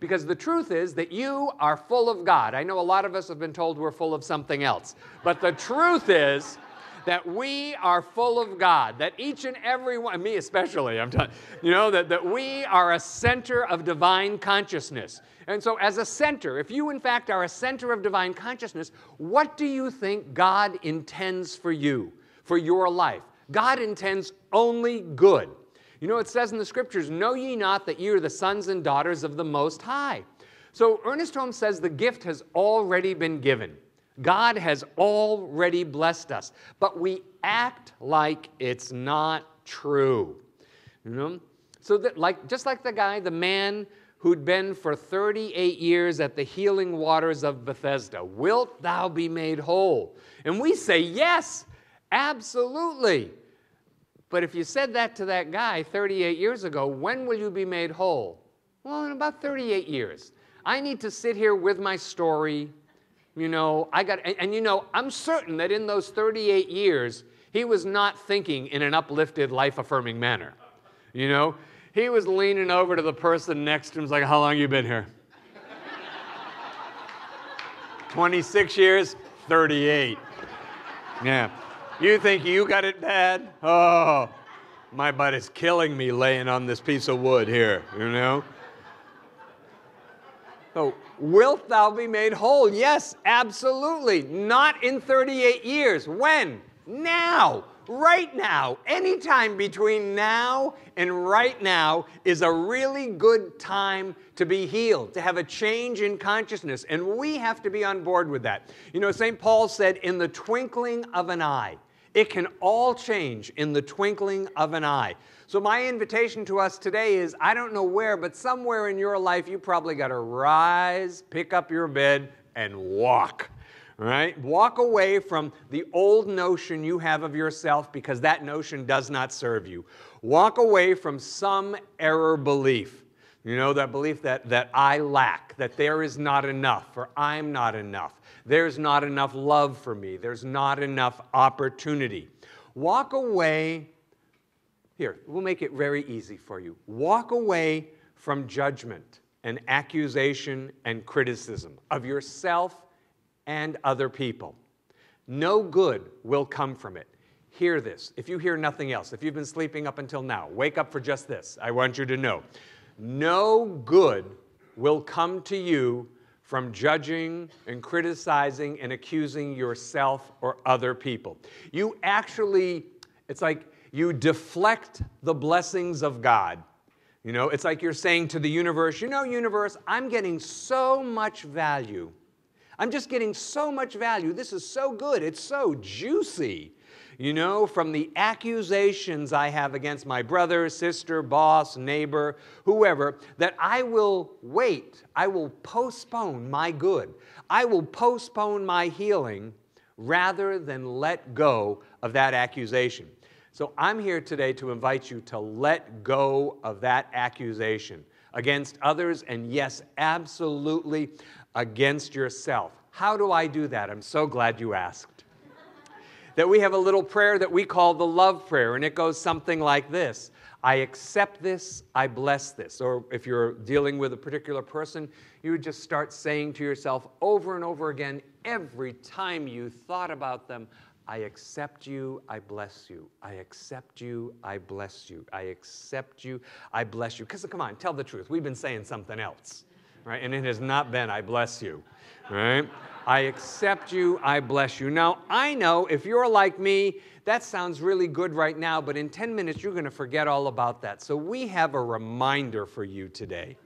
Because the truth is that you are full of God. I know a lot of us have been told we're full of something else. But the truth is that we are full of God, that each and every one, me especially, I'm telling you know, that, that we are a center of divine consciousness. And so, as a center, if you in fact are a center of divine consciousness, what do you think God intends for you, for your life? God intends only good. You know, it says in the scriptures, Know ye not that ye are the sons and daughters of the Most High? So, Ernest Holmes says the gift has already been given. God has already blessed us, but we act like it's not true. You know? So that like just like the guy, the man who'd been for 38 years at the healing waters of Bethesda, wilt thou be made whole? And we say, yes, absolutely. But if you said that to that guy 38 years ago, when will you be made whole? Well, in about 38 years. I need to sit here with my story you know, I got, and, and, you know, I'm certain that in those 38 years, he was not thinking in an uplifted, life affirming manner. You know, he was leaning over to the person next to him, like, How long you been here? 26 years? 38. Yeah. You think you got it bad? Oh, my butt is killing me laying on this piece of wood here, you know? So, wilt thou be made whole? Yes, absolutely. Not in 38 years. When? Now. Right now. Anytime between now and right now is a really good time to be healed, to have a change in consciousness. And we have to be on board with that. You know, St. Paul said, in the twinkling of an eye. It can all change in the twinkling of an eye. So, my invitation to us today is I don't know where, but somewhere in your life, you probably got to rise, pick up your bed, and walk. Right? Walk away from the old notion you have of yourself because that notion does not serve you. Walk away from some error belief. You know, that belief that, that I lack, that there is not enough, or I'm not enough. There's not enough love for me. There's not enough opportunity. Walk away here, we'll make it very easy for you. Walk away from judgment and accusation and criticism of yourself and other people. No good will come from it. Hear this. If you hear nothing else, if you've been sleeping up until now, wake up for just this. I want you to know no good will come to you from judging and criticizing and accusing yourself or other people. You actually, it's like you deflect the blessings of God. You know, it's like you're saying to the universe, you know, universe, I'm getting so much value. I'm just getting so much value. This is so good. It's so juicy. You know, from the accusations I have against my brother, sister, boss, neighbor, whoever, that I will wait. I will postpone my good. I will postpone my healing rather than let go of that accusation. So I'm here today to invite you to let go of that accusation against others, and yes, absolutely against yourself. How do I do that? I'm so glad you asked. that we have a little prayer that we call the love prayer, and it goes something like this I accept this, I bless this. Or if you're dealing with a particular person, you would just start saying to yourself over and over again, every time you thought about them, I accept you, I bless you. I accept you, I bless you. I accept you, I bless you. Because come on, tell the truth. We've been saying something else, right? And it has not been, I bless you, right? I accept you, I bless you. Now, I know if you're like me, that sounds really good right now, but in 10 minutes, you're going to forget all about that. So we have a reminder for you today.